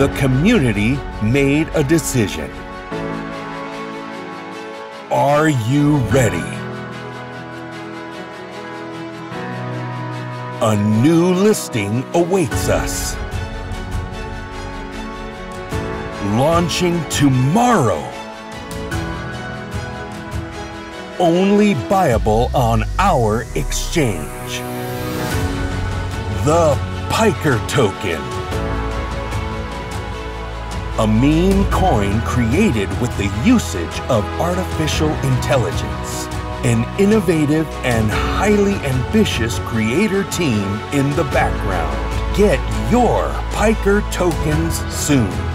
The community made a decision. Are you ready? A new listing awaits us. Launching tomorrow. Only buyable on our exchange. The Piker Token. A meme coin created with the usage of artificial intelligence. An innovative and highly ambitious creator team in the background. Get your Piker tokens soon.